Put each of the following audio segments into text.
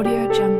Audio Jungle.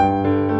you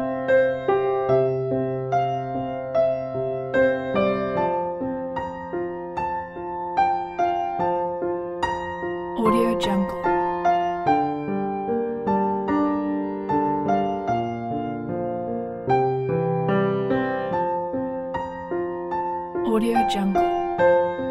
Audio Jungle.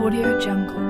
Audio Jungle.